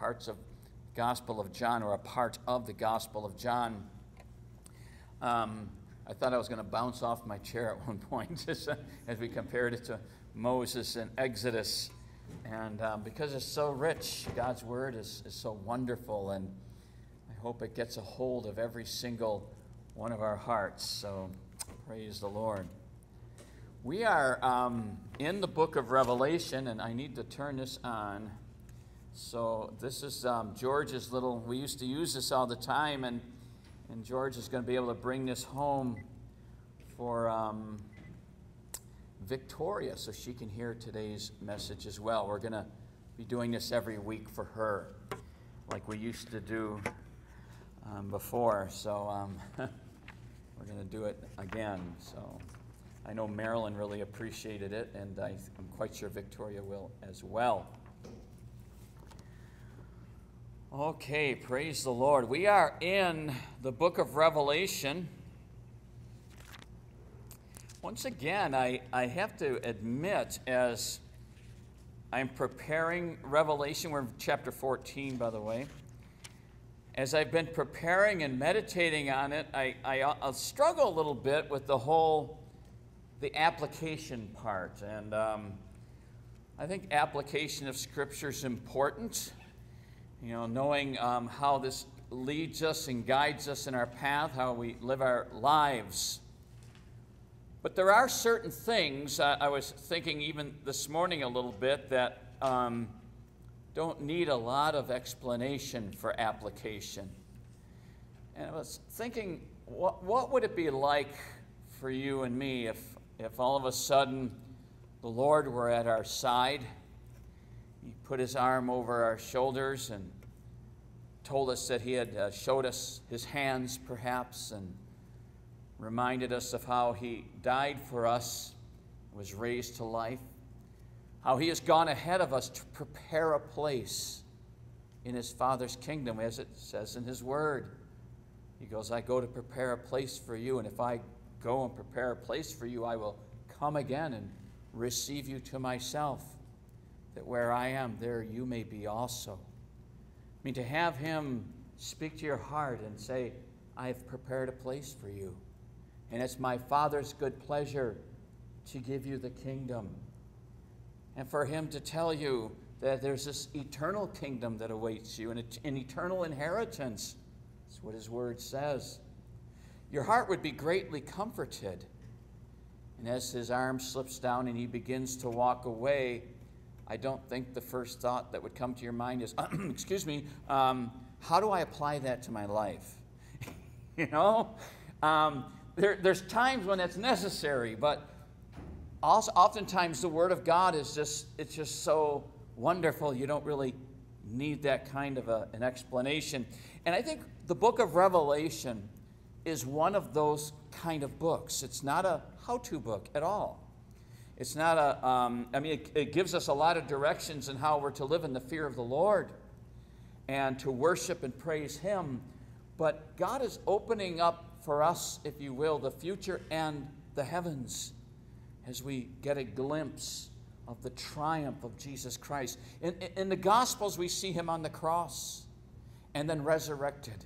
parts of Gospel of John or a part of the Gospel of John. Um, I thought I was going to bounce off my chair at one point as we compared it to Moses and Exodus. And um, because it's so rich, God's Word is, is so wonderful, and I hope it gets a hold of every single one of our hearts. So praise the Lord. We are um, in the book of Revelation, and I need to turn this on. So, this is um, George's little, we used to use this all the time, and, and George is going to be able to bring this home for um, Victoria so she can hear today's message as well. We're going to be doing this every week for her, like we used to do um, before. So, um, we're going to do it again. So. I know Marilyn really appreciated it, and I, am quite sure Victoria will as well. Okay, praise the Lord. We are in the book of Revelation. Once again, I, I have to admit, as I'm preparing Revelation, we're in chapter 14, by the way. As I've been preparing and meditating on it, I, I, I struggle a little bit with the whole the application part. And um, I think application of Scripture is important. You know, knowing um, how this leads us and guides us in our path, how we live our lives. But there are certain things, uh, I was thinking even this morning a little bit, that um, don't need a lot of explanation for application. And I was thinking, what, what would it be like for you and me if if all of a sudden the Lord were at our side, put His arm over our shoulders and told us that He had uh, showed us His hands, perhaps, and reminded us of how He died for us, was raised to life, how He has gone ahead of us to prepare a place in His Father's kingdom, as it says in His Word. He goes, I go to prepare a place for you, and if I Go and prepare a place for you. I will come again and receive you to myself, that where I am, there you may be also. I mean, to have Him speak to your heart and say, I have prepared a place for you. And it's my Father's good pleasure to give you the kingdom. And for Him to tell you that there's this eternal kingdom that awaits you, and an eternal inheritance. That's what His Word says your heart would be greatly comforted. And as his arm slips down and he begins to walk away, I don't think the first thought that would come to your mind is, excuse me, um, how do I apply that to my life? you know? Um, there, there's times when that's necessary, but also, oftentimes the Word of God is just, it's just so wonderful, you don't really need that kind of a, an explanation. And I think the book of Revelation is one of those kind of books. It's not a how to book at all. It's not a, um, I mean, it, it gives us a lot of directions in how we're to live in the fear of the Lord and to worship and praise Him. But God is opening up for us, if you will, the future and the heavens as we get a glimpse of the triumph of Jesus Christ. In, in the Gospels, we see Him on the cross and then resurrected.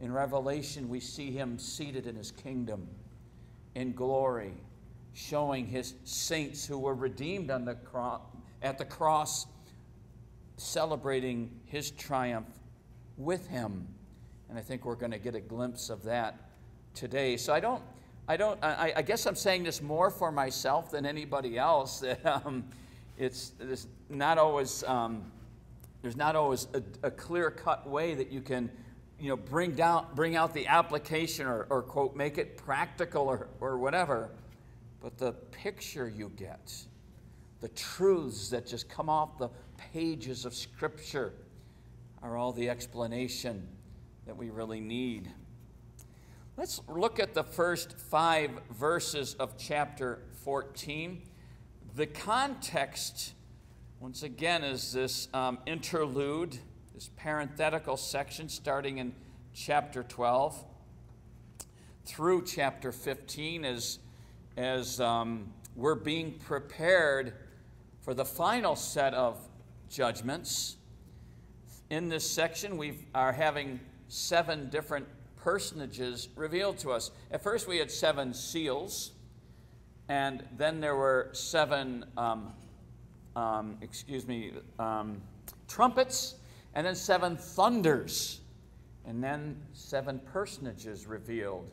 In Revelation, we see him seated in his kingdom in glory, showing his saints who were redeemed on the cro- at the cross, celebrating his triumph with him. And I think we're going to get a glimpse of that today. So I don't, I don't, I, I guess I'm saying this more for myself than anybody else. That um, it's, it's not always, um, there's not always a, a clear cut way that you can you know, bring, down, bring out the application or, or, quote, make it practical or, or whatever. But the picture you get, the truths that just come off the pages of Scripture, are all the explanation that we really need. Let's look at the first five verses of chapter 14. The context, once again, is this um, interlude this parenthetical section starting in chapter 12 through chapter 15 as, as um, we're being prepared for the final set of judgments in this section, we are having seven different personages revealed to us. At first, we had seven seals, and then there were seven, um, um, excuse me, um, trumpets, and then seven thunders, and then seven personages revealed.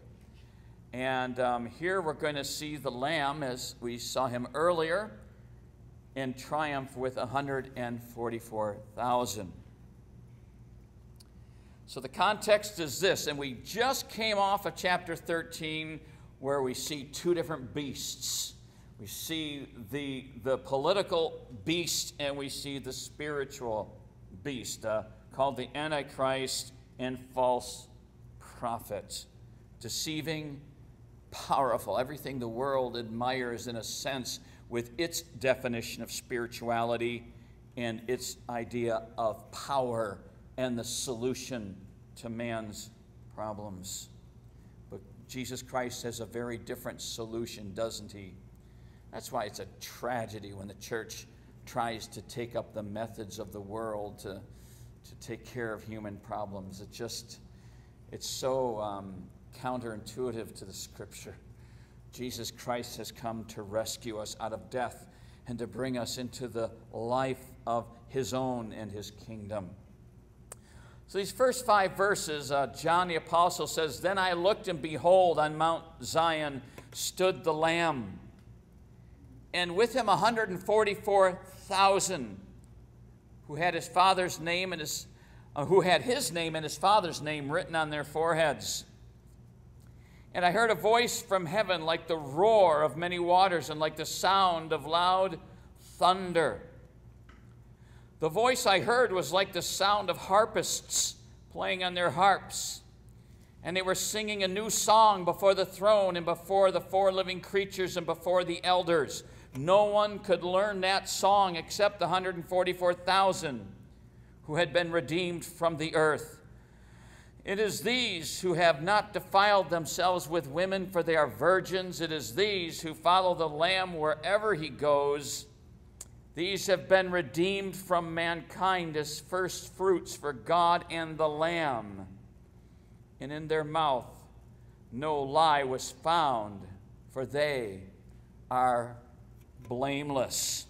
And um, here we're going to see the Lamb as we saw him earlier in triumph with 144,000. So the context is this, and we just came off of chapter 13 where we see two different beasts. We see the, the political beast and we see the spiritual beast uh, called the Antichrist and false prophet, deceiving, powerful, everything the world admires in a sense with its definition of spirituality and its idea of power and the solution to man's problems. But Jesus Christ has a very different solution, doesn't he? That's why it's a tragedy when the church tries to take up the methods of the world to, to take care of human problems. It just, it's so um, counterintuitive to the scripture. Jesus Christ has come to rescue us out of death and to bring us into the life of his own and his kingdom. So, these first five verses, uh, John the Apostle says, Then I looked, and behold, on Mount Zion stood the Lamb, and with him 144,000 who had his father's name and his, uh, who had his name and his father's name written on their foreheads. And I heard a voice from heaven like the roar of many waters and like the sound of loud thunder. The voice I heard was like the sound of harpists playing on their harps. And they were singing a new song before the throne and before the four living creatures and before the elders. No one could learn that song except the 144,000 who had been redeemed from the earth. It is these who have not defiled themselves with women, for they are virgins. It is these who follow the Lamb wherever he goes. These have been redeemed from mankind as first fruits for God and the Lamb. And in their mouth no lie was found, for they are blameless.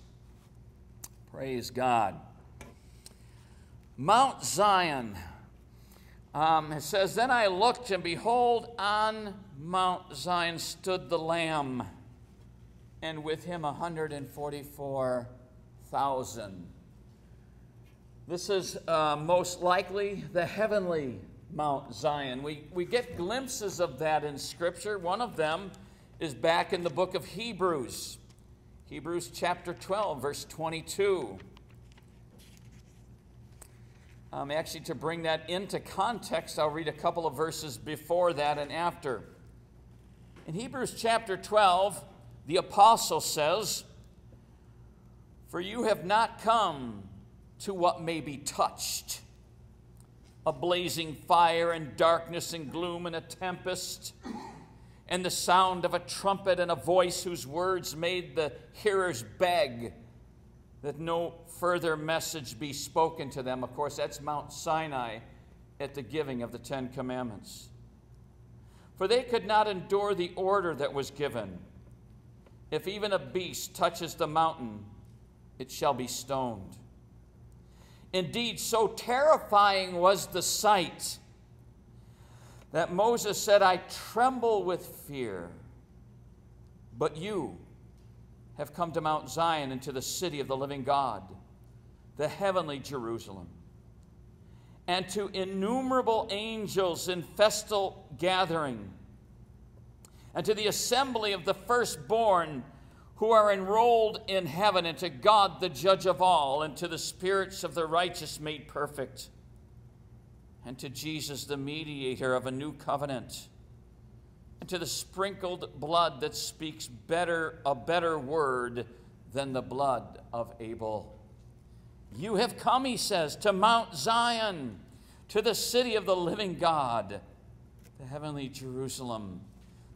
Praise God. Mount Zion um, it says, Then I looked, and behold, on Mount Zion stood the Lamb, and with him 144,000. This is uh, most likely the heavenly Mount Zion. We, we get glimpses of that in Scripture. One of them is back in the book of Hebrews, Hebrews chapter 12, verse 22. Um, actually, to bring that into context, I'll read a couple of verses before that and after. In Hebrews chapter 12, the apostle says, For you have not come to what may be touched a blazing fire and darkness and gloom and a tempest, and the sound of a trumpet and a voice whose words made the hearers beg that no further message be spoken to them. Of course, that's Mount Sinai at the giving of the Ten Commandments. For they could not endure the order that was given. If even a beast touches the mountain, it shall be stoned. Indeed, so terrifying was the sight that Moses said, I tremble with fear. But you, have come to Mount Zion and to the city of the living God, the heavenly Jerusalem, and to innumerable angels in festal gathering, and to the assembly of the firstborn who are enrolled in heaven, and to God, the judge of all, and to the spirits of the righteous made perfect, and to Jesus, the mediator of a new covenant to the sprinkled blood that speaks better a better word than the blood of Abel. You have come, he says, to Mount Zion, to the city of the living God, the heavenly Jerusalem.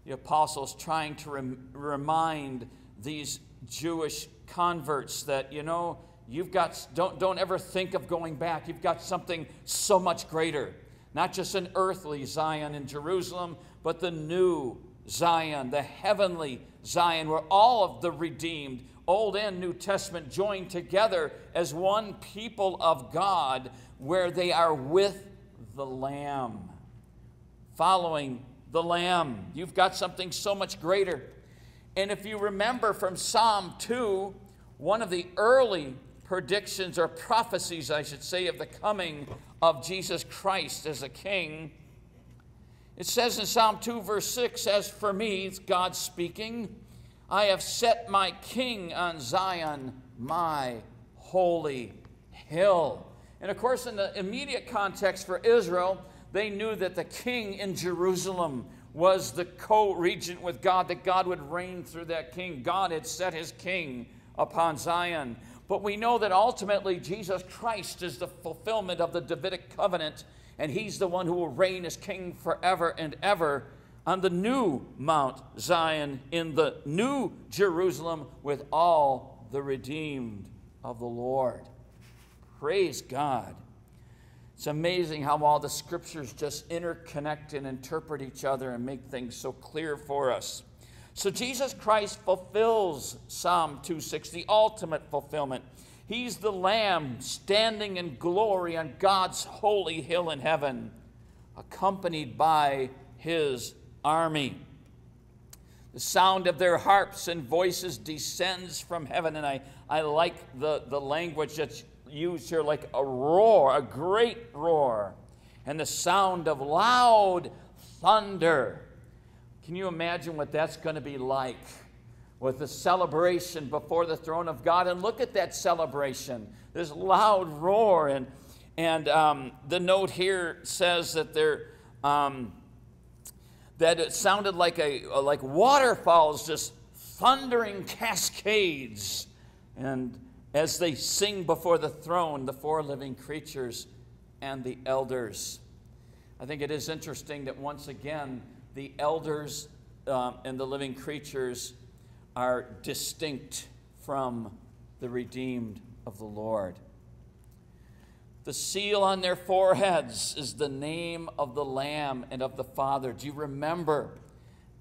The apostles trying to rem- remind these Jewish converts that, you know, you've got, don't, don't ever think of going back. You've got something so much greater. Not just an earthly Zion in Jerusalem, but the new Zion, the heavenly Zion, where all of the redeemed, Old and New Testament, join together as one people of God, where they are with the Lamb, following the Lamb. You've got something so much greater. And if you remember from Psalm 2, one of the early predictions or prophecies, I should say, of the coming of Jesus Christ as a king it says in Psalm 2, verse 6, As for me, it's God speaking, I have set my king on Zion, my holy hill. And of course, in the immediate context for Israel, they knew that the king in Jerusalem was the co regent with God, that God would reign through that king. God had set his king upon Zion. But we know that ultimately Jesus Christ is the fulfillment of the Davidic covenant and he's the one who will reign as king forever and ever on the new Mount Zion in the new Jerusalem with all the redeemed of the Lord. Praise God. It's amazing how all the scriptures just interconnect and interpret each other and make things so clear for us. So Jesus Christ fulfills Psalm 2:6, the ultimate fulfillment. He's the Lamb standing in glory on God's holy hill in heaven, accompanied by his army. The sound of their harps and voices descends from heaven. And I, I like the, the language that's used here like a roar, a great roar, and the sound of loud thunder. Can you imagine what that's going to be like? with the celebration before the throne of God. And look at that celebration, this loud roar. And, and um, the note here says that there, um, that it sounded like, a, like waterfalls, just thundering cascades. And as they sing before the throne, the four living creatures and the elders. I think it is interesting that once again, the elders um, and the living creatures are distinct from the redeemed of the Lord. The seal on their foreheads is the name of the Lamb and of the Father. Do you remember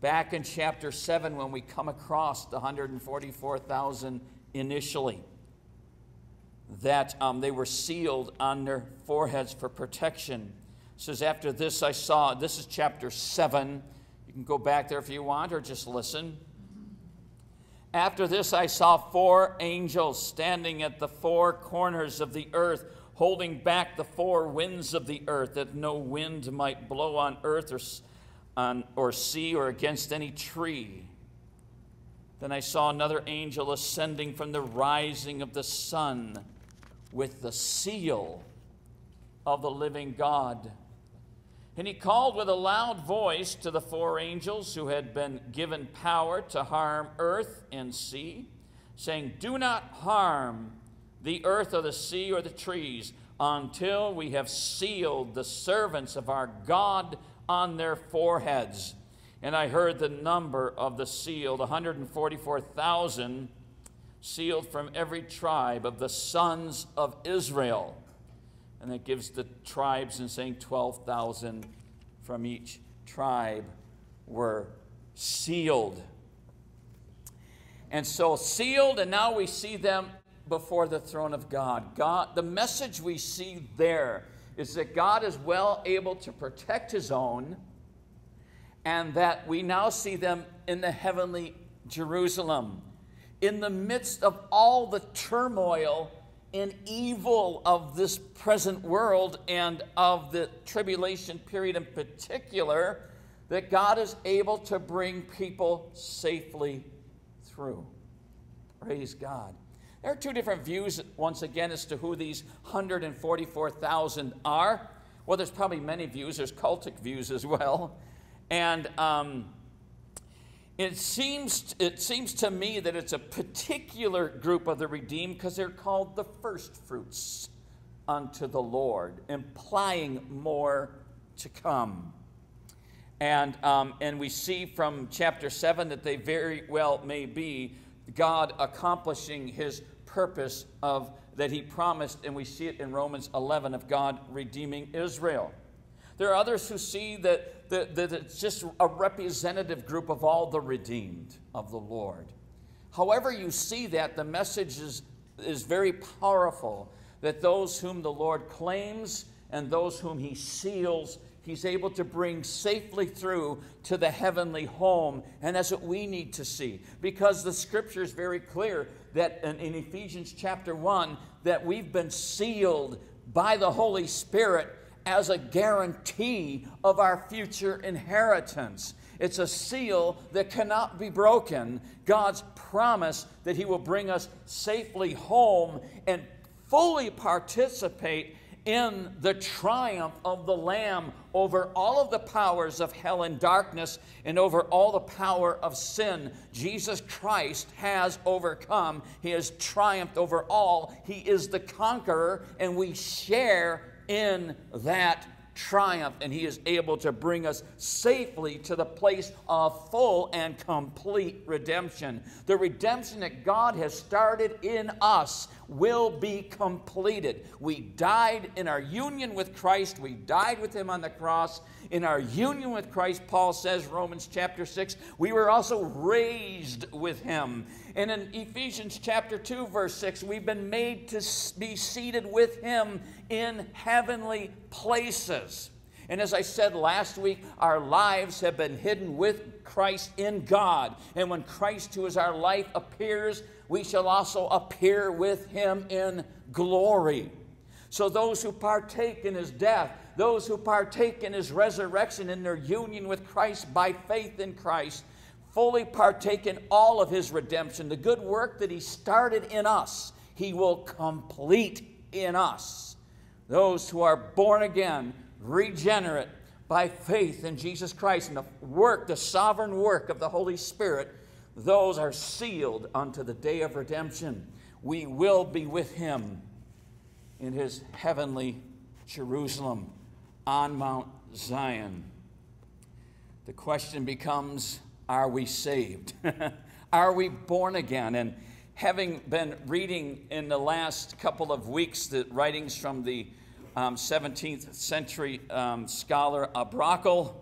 back in chapter 7 when we come across the 144,000 initially? That um, they were sealed on their foreheads for protection. Says, After this I saw, this is chapter 7. You can go back there if you want or just listen. After this, I saw four angels standing at the four corners of the earth, holding back the four winds of the earth, that no wind might blow on earth or, on, or sea or against any tree. Then I saw another angel ascending from the rising of the sun with the seal of the living God. And he called with a loud voice to the four angels who had been given power to harm earth and sea, saying, Do not harm the earth or the sea or the trees until we have sealed the servants of our God on their foreheads. And I heard the number of the sealed 144,000 sealed from every tribe of the sons of Israel and it gives the tribes and saying 12,000 from each tribe were sealed. And so sealed, and now we see them before the throne of God. God, the message we see there is that God is well able to protect his own, and that we now see them in the heavenly Jerusalem. In the midst of all the turmoil and evil of this present world and of the tribulation period in particular, that God is able to bring people safely through. Praise God. There are two different views, once again, as to who these 144,000 are. Well, there's probably many views, there's cultic views as well. And um, it seems, it seems to me that it's a particular group of the redeemed because they're called the first fruits unto the Lord, implying more to come. And, um, and we see from chapter 7 that they very well may be God accomplishing his purpose of that he promised, and we see it in Romans 11 of God redeeming Israel. There are others who see that, that, that it's just a representative group of all the redeemed of the Lord. However, you see that, the message is, is very powerful that those whom the Lord claims and those whom he seals, he's able to bring safely through to the heavenly home. And that's what we need to see. Because the scripture is very clear that in, in Ephesians chapter 1, that we've been sealed by the Holy Spirit as a guarantee of our future inheritance. It's a seal that cannot be broken. God's promise that He will bring us safely home and fully participate in the triumph of the Lamb over all of the powers of hell and darkness and over all the power of sin. Jesus Christ has overcome, He has triumphed over all. He is the conqueror, and we share in that triumph, and He is able to bring us safely to the place of full and complete redemption. The redemption that God has started in us will be completed. We died in our union with Christ, we died with Him on the cross. In our union with Christ, Paul says, Romans chapter 6, we were also raised with Him. And in Ephesians chapter 2, verse 6, we've been made to be seated with Him in heavenly places. And as I said last week, our lives have been hidden with Christ in God. And when Christ, who is our life, appears, we shall also appear with him in glory. So those who partake in his death, those who partake in his resurrection, in their union with Christ by faith in Christ, fully partake in all of his redemption. The good work that he started in us, he will complete in us. Those who are born again, regenerate by faith in Jesus Christ and the work, the sovereign work of the Holy Spirit, those are sealed unto the day of redemption. We will be with him in his heavenly Jerusalem on Mount Zion. The question becomes are we saved? are we born again? And having been reading in the last couple of weeks the writings from the um, 17th century um, scholar à Brakel,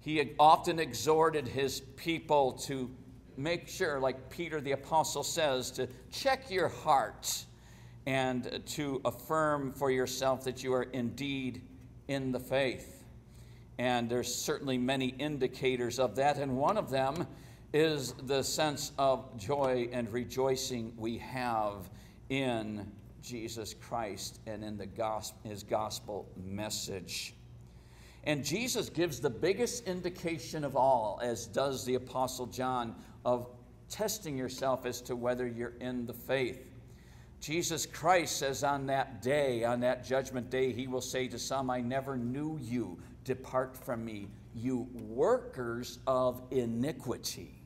he often exhorted his people to make sure, like Peter the Apostle says, to check your heart and to affirm for yourself that you are indeed in the faith. And there's certainly many indicators of that, and one of them is the sense of joy and rejoicing we have in Jesus Christ and in the gospel, his gospel message. And Jesus gives the biggest indication of all, as does the Apostle John, of testing yourself as to whether you're in the faith. Jesus Christ says on that day, on that judgment day, he will say to some, I never knew you. Depart from me, you workers of iniquity.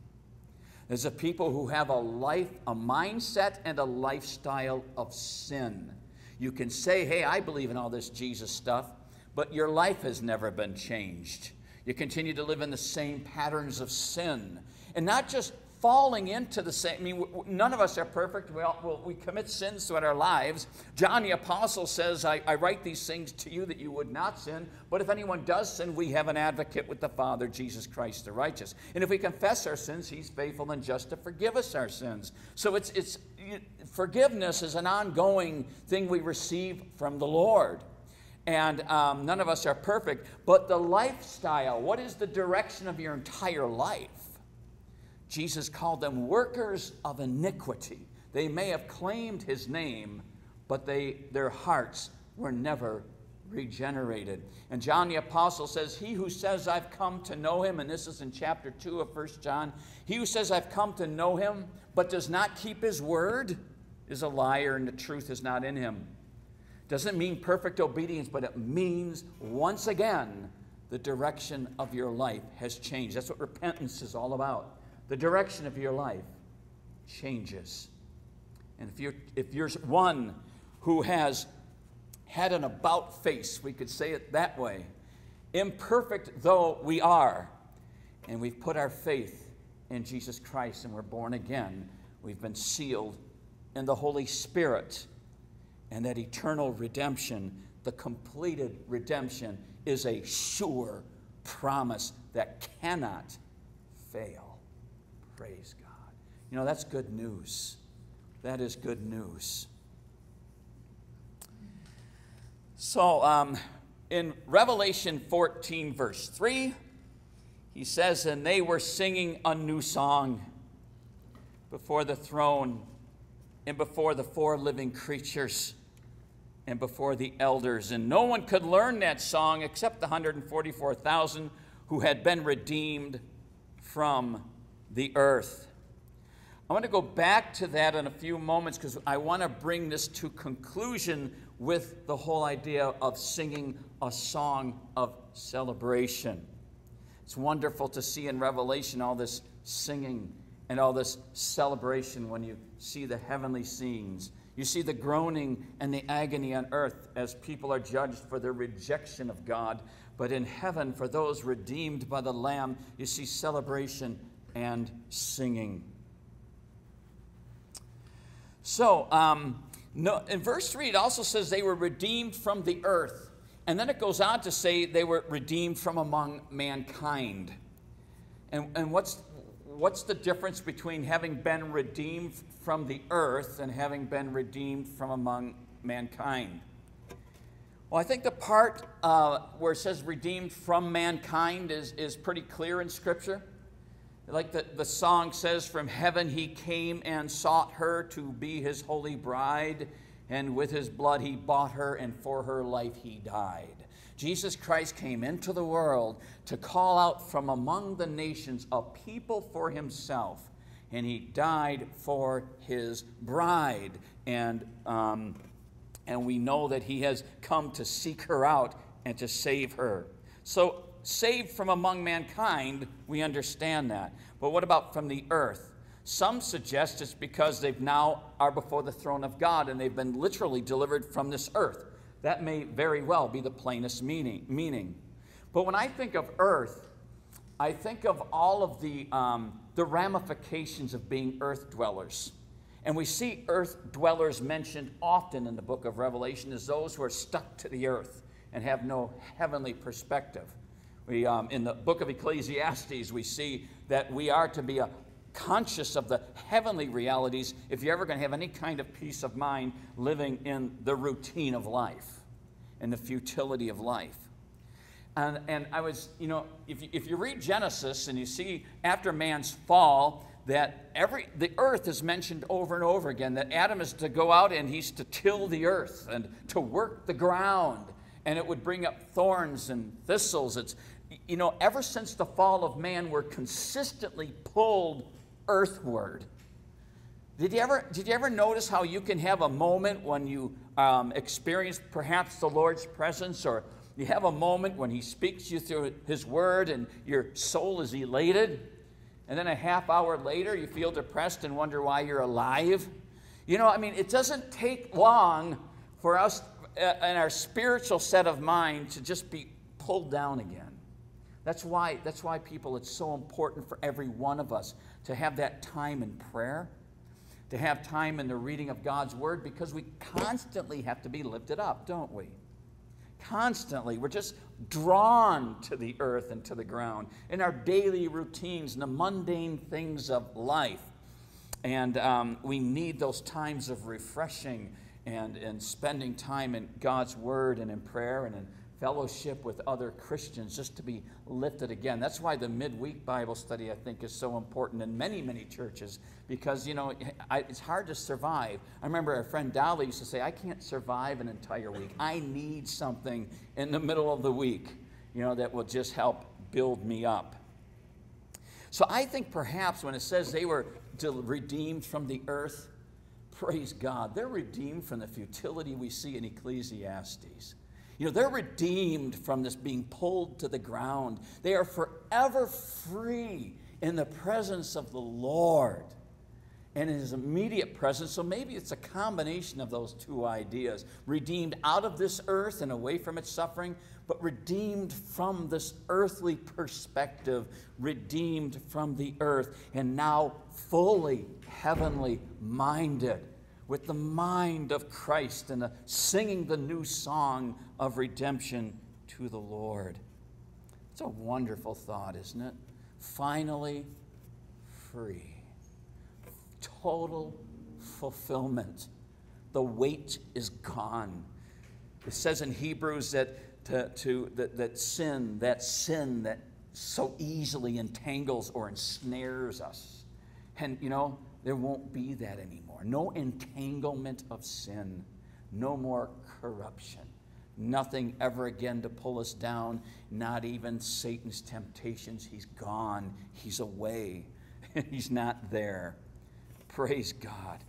There's a people who have a life, a mindset, and a lifestyle of sin. You can say, hey, I believe in all this Jesus stuff, but your life has never been changed. You continue to live in the same patterns of sin. And not just falling into the same. I mean, none of us are perfect. We, all, well, we commit sins throughout our lives. John the Apostle says, I, I write these things to you that you would not sin. But if anyone does sin, we have an advocate with the Father, Jesus Christ the righteous. And if we confess our sins, he's faithful and just to forgive us our sins. So it's, it's forgiveness is an ongoing thing we receive from the Lord. And um, none of us are perfect. But the lifestyle, what is the direction of your entire life? Jesus called them workers of iniquity. They may have claimed his name, but they, their hearts were never regenerated. And John the Apostle says, He who says, I've come to know him, and this is in chapter 2 of 1 John, he who says, I've come to know him, but does not keep his word, is a liar, and the truth is not in him. Doesn't mean perfect obedience, but it means, once again, the direction of your life has changed. That's what repentance is all about the direction of your life changes. And if you're, if you're one who has had an about face, we could say it that way, imperfect though we are, and we've put our faith in Jesus Christ and we're born again, we've been sealed in the Holy Spirit. And that eternal redemption, the completed redemption, is a sure promise that cannot fail. Praise God. You know, that's good news. That is good news. So, um, in Revelation 14, verse 3, he says, And they were singing a new song before the throne and before the four living creatures and before the elders. And no one could learn that song except the 144,000 who had been redeemed from the earth. I want to go back to that in a few moments because I want to bring this to conclusion with the whole idea of singing a song of celebration. It's wonderful to see in Revelation all this singing and all this celebration when you see the heavenly scenes. You see the groaning and the agony on earth as people are judged for their rejection of God. But in heaven, for those redeemed by the Lamb, you see celebration and singing. So, um, no, in verse 3, it also says they were redeemed from the earth. And then it goes on to say they were redeemed from among mankind. And, and what's, what's the difference between having been redeemed from the earth and having been redeemed from among mankind? Well, I think the part uh, where it says redeemed from mankind is, is pretty clear in Scripture. Like the, the song says, from heaven he came and sought her to be his holy bride, and with his blood he bought her, and for her life he died. Jesus Christ came into the world to call out from among the nations a people for himself, and he died for his bride. And, um, and we know that he has come to seek her out and to save her. So saved from among mankind, we understand that. But what about from the earth? Some suggest it's because they've now are before the throne of God and they've been literally delivered from this earth. That may very well be the plainest meaning. meaning. But when I think of earth, I think of all of the, um, the ramifications of being earth dwellers. And we see earth dwellers mentioned often in the book of Revelation as those who are stuck to the earth and have no heavenly perspective. We, um, in the book of Ecclesiastes, we see that we are to be a, conscious of the heavenly realities if you're ever going to have any kind of peace of mind living in the routine of life and the futility of life. And, and I was, you know, if you, if you read Genesis and you see after man's fall, that every the earth is mentioned over and over again that adam is to go out and he's to till the earth and to work the ground and it would bring up thorns and thistles it's you know, ever since the fall of man, we're consistently pulled earthward. Did you ever, did you ever notice how you can have a moment when you um, experience perhaps the Lord's presence, or you have a moment when He speaks you through His Word and your soul is elated, and then a half hour later you feel depressed and wonder why you're alive? You know, I mean, it doesn't take long for us and our spiritual set of mind to just be pulled down again. That's why, that's why, people, it's so important for every one of us to have that time in prayer, to have time in the reading of God's Word, because we constantly have to be lifted up, don't we? Constantly. We're just drawn to the earth and to the ground in our daily routines and the mundane things of life. And um, we need those times of refreshing and, and spending time in God's Word and in prayer and in fellowship with other Christians just to be lifted again. That's why the midweek Bible study, I think, is so important in many, many churches because, you know, I, it's hard to survive. I remember our friend Dolly used to say, I can't survive an entire week. I need something in the middle of the week, you know, that will just help build me up. So I think perhaps when it says they were redeemed from the earth, praise God, they're redeemed from the futility we see in Ecclesiastes. You know, they're redeemed from this being pulled to the ground. They are forever free in the presence of the Lord and in his immediate presence. So maybe it's a combination of those two ideas redeemed out of this earth and away from its suffering, but redeemed from this earthly perspective, redeemed from the earth, and now fully heavenly minded with the mind of Christ and the, singing the new song of redemption to the Lord. It's a wonderful thought, isn't it? Finally free. Total fulfillment. The weight is gone. It says in Hebrews that, to, to, that, that sin, that sin that so easily entangles or ensnares us. And, you know, there won't be that anymore. No entanglement of sin, no more corruption. Nothing ever again to pull us down, not even Satan's temptations. He's gone, he's away, he's not there. Praise God.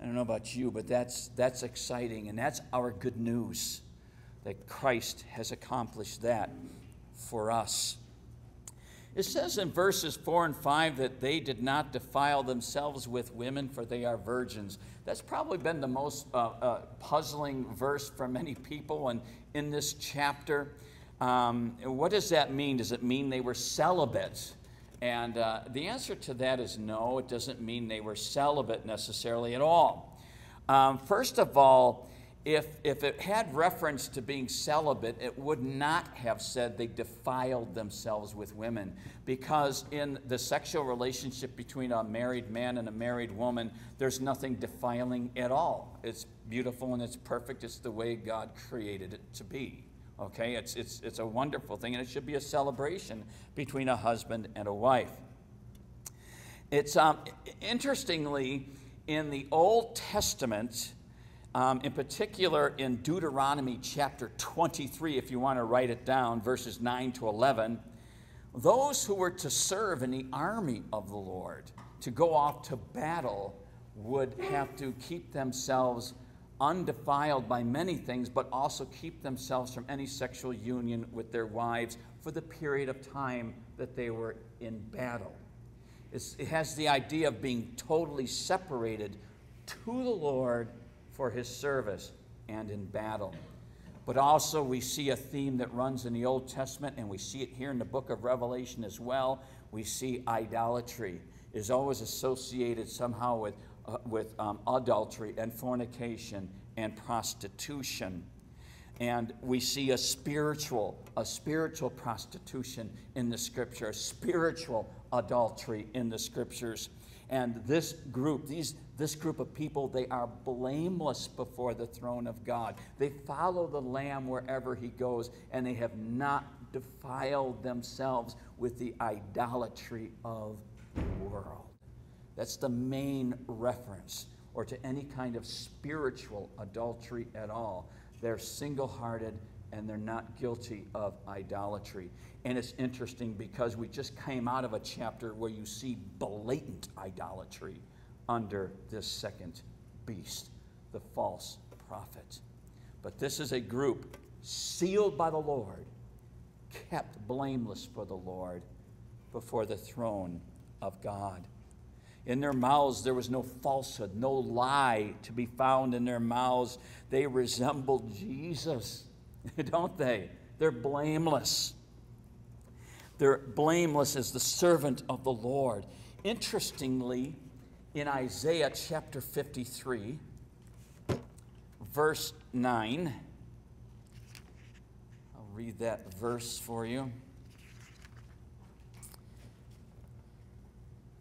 I don't know about you, but that's, that's exciting, and that's our good news that Christ has accomplished that for us. It says in verses 4 and 5 that they did not defile themselves with women, for they are virgins. That's probably been the most uh, uh, puzzling verse for many people and in this chapter. Um, what does that mean? Does it mean they were celibate? And uh, the answer to that is no, it doesn't mean they were celibate necessarily at all. Um, first of all, if, if it had reference to being celibate, it would not have said they defiled themselves with women. Because in the sexual relationship between a married man and a married woman, there's nothing defiling at all. It's beautiful and it's perfect. It's the way God created it to be. Okay? It's, it's, it's a wonderful thing, and it should be a celebration between a husband and a wife. It's um, interestingly, in the Old Testament, um, in particular, in Deuteronomy chapter 23, if you want to write it down, verses 9 to 11, those who were to serve in the army of the Lord, to go off to battle, would have to keep themselves undefiled by many things, but also keep themselves from any sexual union with their wives for the period of time that they were in battle. It's, it has the idea of being totally separated to the Lord for his service and in battle. But also, we see a theme that runs in the Old Testament, and we see it here in the book of Revelation as well. We see idolatry is always associated somehow with, uh, with um, adultery and fornication and prostitution. And we see a spiritual, a spiritual prostitution in the scripture, a spiritual adultery in the scriptures. And this group, these, this group of people, they are blameless before the throne of God. They follow the Lamb wherever he goes, and they have not defiled themselves with the idolatry of the world. That's the main reference, or to any kind of spiritual adultery at all. They're single hearted and they're not guilty of idolatry. And it's interesting because we just came out of a chapter where you see blatant idolatry under this second beast, the false prophet. But this is a group sealed by the Lord, kept blameless for the Lord before the throne of God. In their mouths, there was no falsehood, no lie to be found in their mouths. They resembled Jesus, don't they? They're blameless. They're blameless as the servant of the Lord. Interestingly, in Isaiah chapter 53, verse 9, I'll read that verse for you.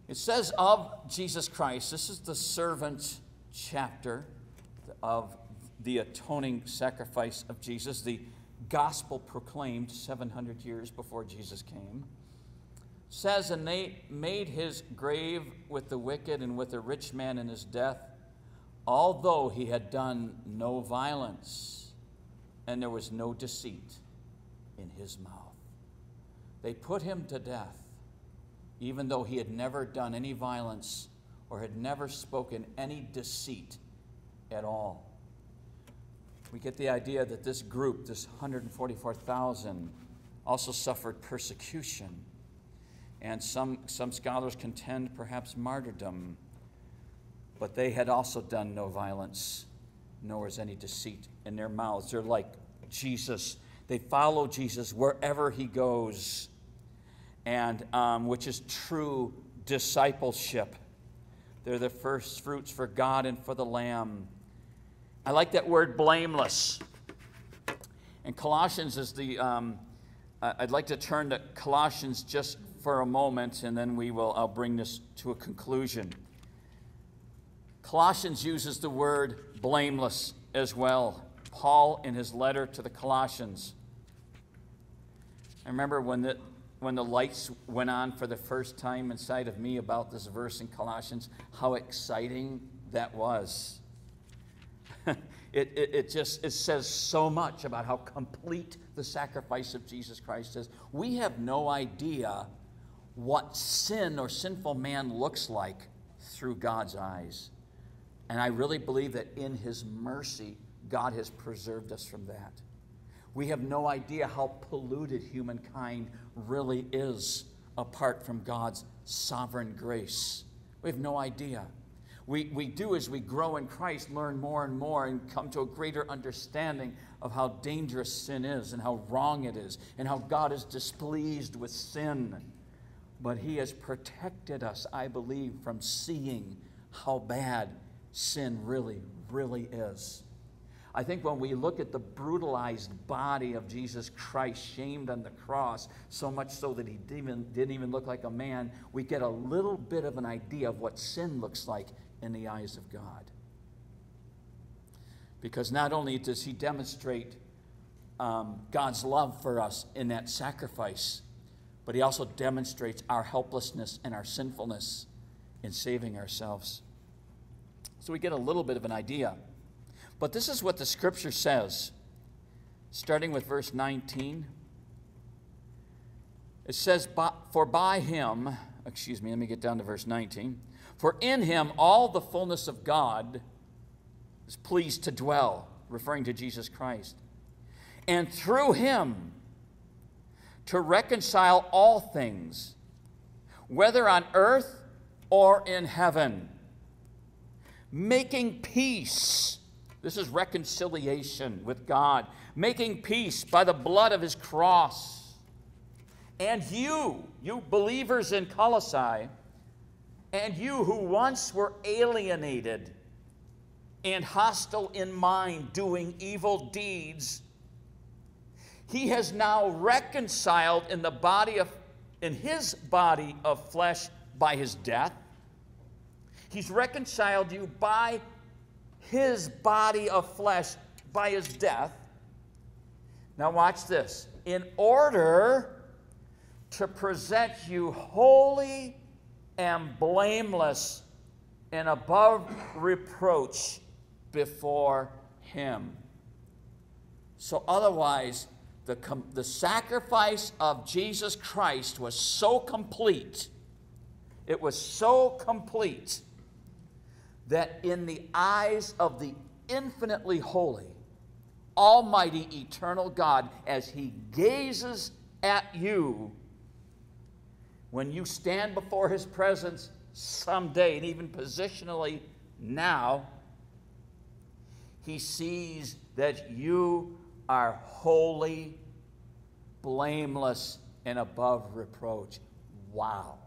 It says of Jesus Christ, this is the servant chapter of the atoning sacrifice of Jesus, the gospel proclaimed 700 years before Jesus came, says, And they made his grave with the wicked and with the rich man in his death, although he had done no violence and there was no deceit in his mouth. They put him to death, even though he had never done any violence or had never spoken any deceit at all we get the idea that this group, this 144,000, also suffered persecution. And some, some scholars contend perhaps martyrdom. But they had also done no violence, nor was any deceit in their mouths. They're like Jesus. They follow Jesus wherever he goes, and um, which is true discipleship. They're the first fruits for God and for the Lamb. I like that word blameless. And Colossians is the, um, I'd like to turn to Colossians just for a moment, and then we will, I'll bring this to a conclusion. Colossians uses the word blameless as well. Paul, in his letter to the Colossians, I remember when the, when the lights went on for the first time inside of me about this verse in Colossians, how exciting that was. it, it, it, just it says so much about how complete the sacrifice of Jesus Christ is. We have no idea what sin or sinful man looks like through God's eyes. And I really believe that in His mercy, God has preserved us from that. We have no idea how polluted humankind really is apart from God's sovereign grace. We have no idea. We, we do, as we grow in Christ, learn more and more and come to a greater understanding of how dangerous sin is and how wrong it is and how God is displeased with sin. But He has protected us, I believe, from seeing how bad sin really, really is. I think when we look at the brutalized body of Jesus Christ, shamed on the cross, so much so that he didn't even, didn't even look like a man, we get a little bit of an idea of what sin looks like in the eyes of God. Because not only does he demonstrate um, God's love for us in that sacrifice, but he also demonstrates our helplessness and our sinfulness in saving ourselves. So we get a little bit of an idea. But this is what the scripture says, starting with verse 19. It says, For by him, excuse me, let me get down to verse 19. For in him all the fullness of God is pleased to dwell, referring to Jesus Christ. And through him to reconcile all things, whether on earth or in heaven making peace. This is reconciliation with God, making peace by the blood of his cross. And you, you believers in Colossae, and you who once were alienated and hostile in mind, doing evil deeds, he has now reconciled in the body of in his body of flesh by his death He's reconciled you by his body of flesh, by his death. Now, watch this. In order to present you holy and blameless and above reproach before him. So, otherwise, the, the sacrifice of Jesus Christ was so complete. It was so complete that in the eyes of the infinitely holy, almighty, eternal God, as He gazes at you, when you stand before His presence someday, and even positionally now, He sees that you are holy, blameless, and above reproach. Wow.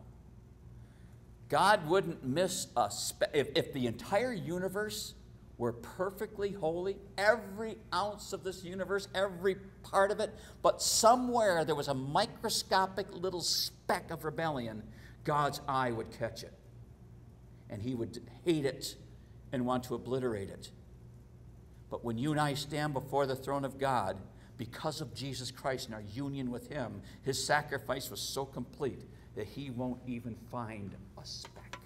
God wouldn't miss us. If, if the entire universe were perfectly holy, every ounce of this universe, every part of it, but somewhere there was a microscopic little speck of rebellion, God's eye would catch it. And he would hate it and want to obliterate it. But when you and I stand before the throne of God, because of Jesus Christ and our union with Him, His sacrifice was so complete that He won't even find a speck.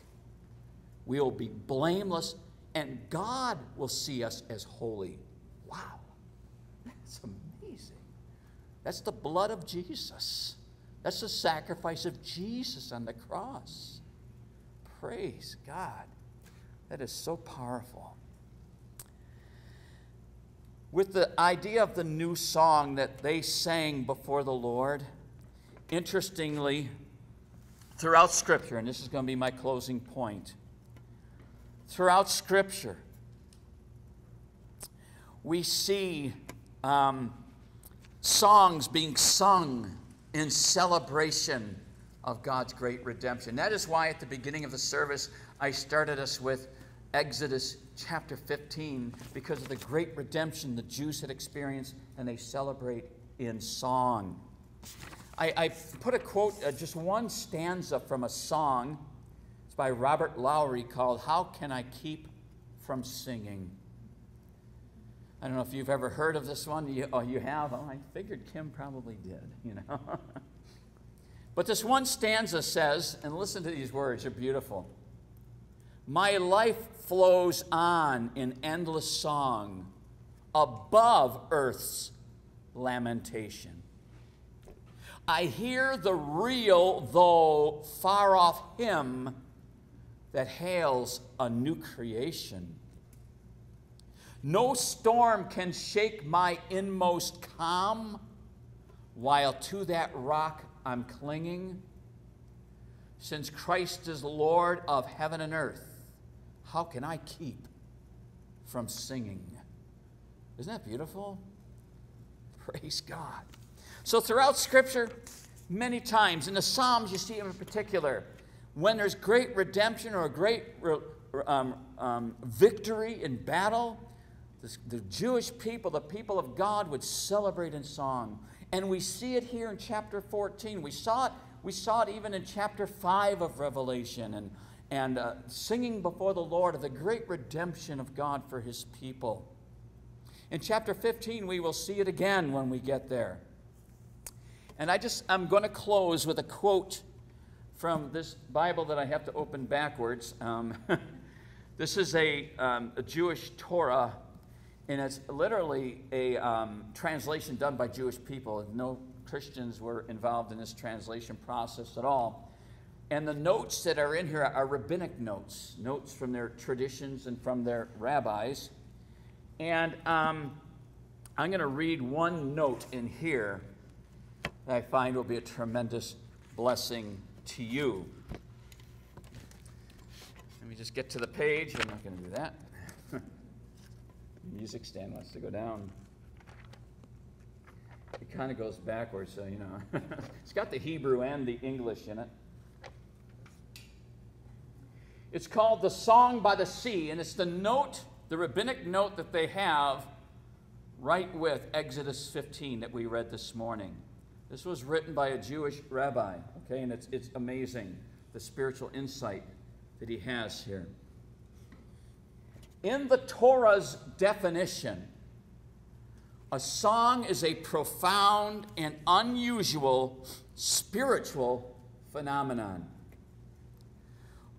We will be blameless, and God will see us as holy. Wow, that's amazing. That's the blood of Jesus. That's the sacrifice of Jesus on the cross. Praise God. That is so powerful. With the idea of the new song that they sang before the Lord, interestingly, throughout Scripture, and this is going to be my closing point. Throughout Scripture, we see um, songs being sung in celebration of God's great redemption. That is why at the beginning of the service, I started us with Exodus chapter 15 because of the great redemption the Jews had experienced and they celebrate in song. I, I put a quote, uh, just one stanza from a song. By Robert Lowry called How Can I Keep from Singing? I don't know if you've ever heard of this one. You, oh, you have? Oh, I figured Kim probably did, you know. but this one stanza says, and listen to these words, they're beautiful. My life flows on in endless song above earth's lamentation. I hear the real, though far off hymn that hails a new creation. No storm can shake my inmost calm while to that rock I'm clinging. Since Christ is Lord of heaven and earth, how can I keep from singing? Isn't that beautiful? Praise God. So, throughout Scripture, many times, in the Psalms, you see in particular, when there's great redemption or a great um, um, victory in battle, the, the Jewish people, the people of God, would celebrate in song. And we see it here in chapter 14. We saw it, we saw it even in chapter 5 of Revelation and, and uh, singing before the Lord of the great redemption of God for his people. In chapter 15, we will see it again when we get there. And I just, I'm going to close with a quote from this Bible that I have to open backwards. Um, this is a, um, a Jewish Torah and it's literally a um, translation done by Jewish people. No Christians were involved in this translation process at all. And the notes that are in here are rabbinic notes, notes from their traditions and from their rabbis. And um, I'm going to read one note in here that I find will be a tremendous blessing to you. Let me just get to the page. I'm not going to do that music stand wants to go down. It kind of goes backwards, so you know. it's got the Hebrew and the English in it. It's called The Song by the Sea, and it's the note, the rabbinic note that they have right with Exodus 15 that we read this morning. This was written by a Jewish rabbi, okay, and it's, it's amazing the spiritual insight that he has here. In the Torah's definition, a song is a profound and unusual spiritual phenomenon.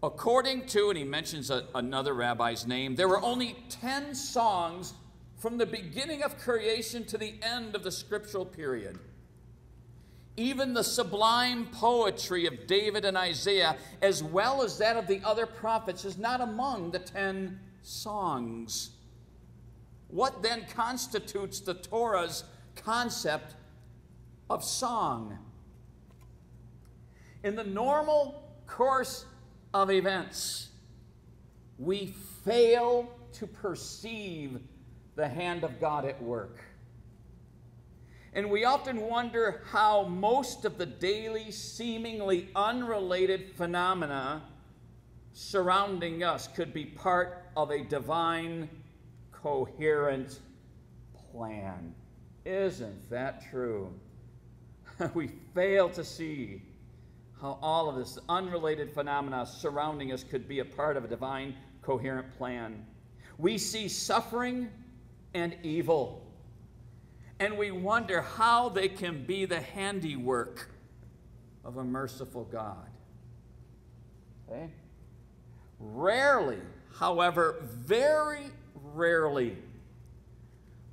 According to, and he mentions a, another rabbi's name, there were only 10 songs from the beginning of creation to the end of the scriptural period. Even the sublime poetry of David and Isaiah, as well as that of the other prophets, is not among the 10 songs. What then constitutes the Torah's concept of song? In the normal course of events, we fail to perceive the hand of God at work. And we often wonder how most of the daily, seemingly unrelated phenomena surrounding us could be part of a divine, coherent plan. Isn't that true? we fail to see how all of this unrelated phenomena surrounding us could be a part of a divine, coherent plan. We see suffering and evil, and we wonder how they can be the handiwork of a merciful God. Okay? Rarely, however, very rarely,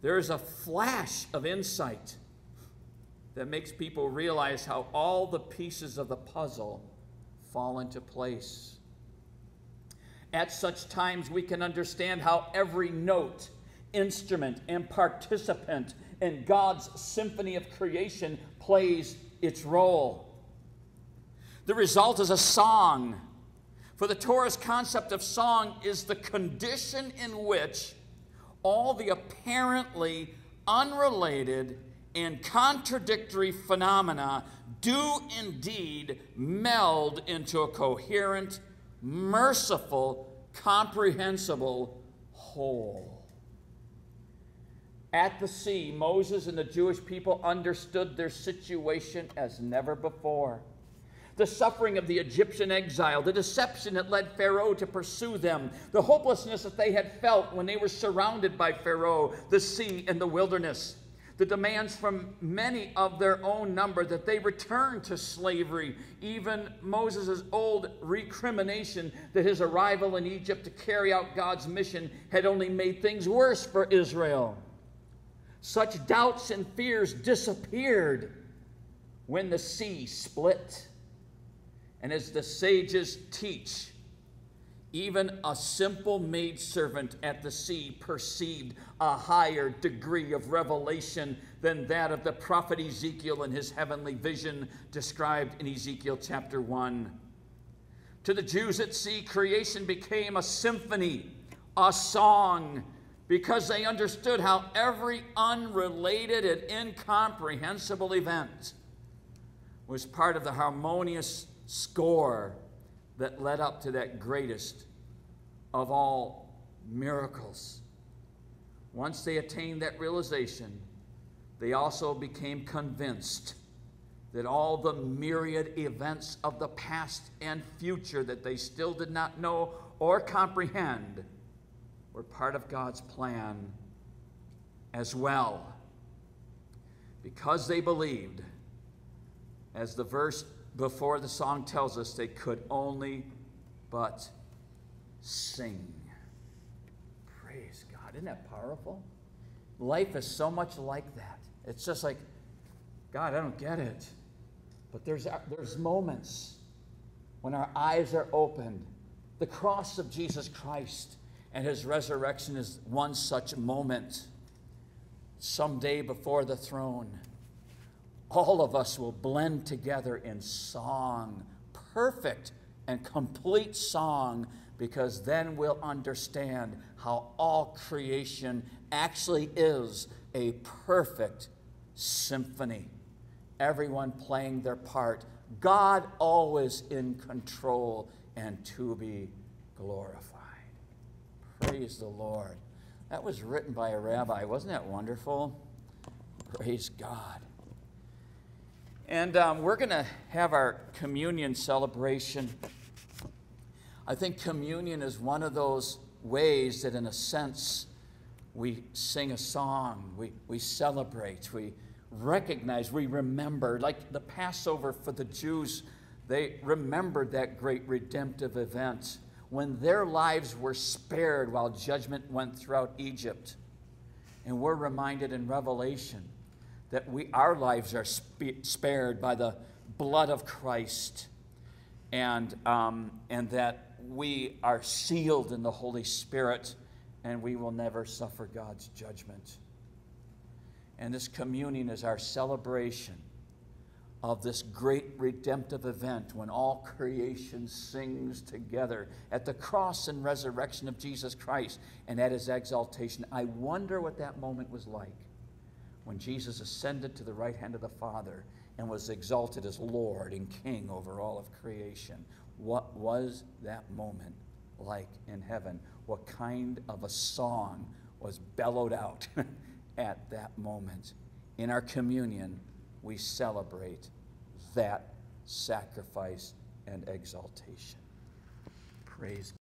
there's a flash of insight that makes people realize how all the pieces of the puzzle fall into place. At such times, we can understand how every note, instrument, and participant in God's symphony of creation plays its role. The result is a song for the Torah's concept of song is the condition in which all the apparently unrelated and contradictory phenomena do indeed meld into a coherent, merciful, comprehensible whole. At the sea, Moses and the Jewish people understood their situation as never before. The suffering of the Egyptian exile, the deception that led Pharaoh to pursue them, the hopelessness that they had felt when they were surrounded by Pharaoh, the sea, and the wilderness the demands from many of their own number that they return to slavery. Even Moses' old recrimination that his arrival in Egypt to carry out God's mission had only made things worse for Israel. Such doubts and fears disappeared when the sea split. And as the sages teach, even a simple maidservant at the sea perceived a higher degree of revelation than that of the prophet Ezekiel in his heavenly vision described in Ezekiel chapter 1. To the Jews at sea, creation became a symphony, a song, because they understood how every unrelated and incomprehensible event was part of the harmonious score that led up to that greatest of all miracles. Once they attained that realization, they also became convinced that all the myriad events of the past and future that they still did not know or comprehend were part of God's plan as well. Because they believed, as the verse before the song tells us they could only but sing. Praise God. Isn't that powerful? Life is so much like that. It's just like, God, I don't get it. But there's, there's moments when our eyes are opened. The cross of Jesus Christ and his resurrection is one such moment. Someday before the throne all of us will blend together in song, perfect and complete song, because then we'll understand how all creation actually is a perfect symphony. Everyone playing their part, God always in control and to be glorified. Praise the Lord. That was written by a rabbi. Wasn't that wonderful? Praise God. And um, we're going to have our communion celebration. I think communion is one of those ways that, in a sense, we sing a song, we, we celebrate, we recognize, we remember. Like the Passover for the Jews, they remembered that great redemptive event when their lives were spared while judgment went throughout Egypt. And we're reminded in Revelation that we, our lives are sp- spared by the blood of Christ and, um, and that we are sealed in the Holy Spirit and we will never suffer God's judgment. And this communion is our celebration of this great redemptive event when all creation sings together at the cross and resurrection of Jesus Christ and at his exaltation. I wonder what that moment was like when Jesus ascended to the right hand of the Father and was exalted as Lord and King over all of creation. What was that moment like in heaven? What kind of a song was bellowed out at that moment? In our communion, we celebrate that sacrifice and exaltation. Praise